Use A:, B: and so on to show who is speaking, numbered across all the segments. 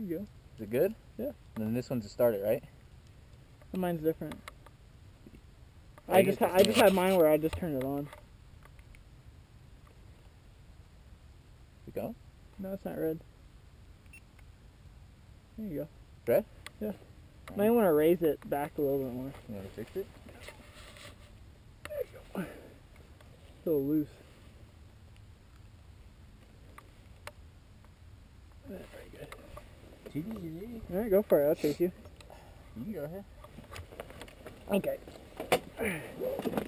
A: There you go.
B: Is it good?
A: Yeah.
B: And then this one's to start it, right?
A: Mine's different.
B: Oh,
A: I
B: I
A: just ha- I just had mine where I just turned it on.
B: You go.
A: No, it's not red. There you go.
B: Red?
A: Yeah. Might want to raise it back a little bit more.
B: You want to fix it? There you go.
A: Still loose. Very.
B: You
A: All right, go for it. I'll chase you.
B: can go ahead.
A: Okay.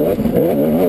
C: Oh,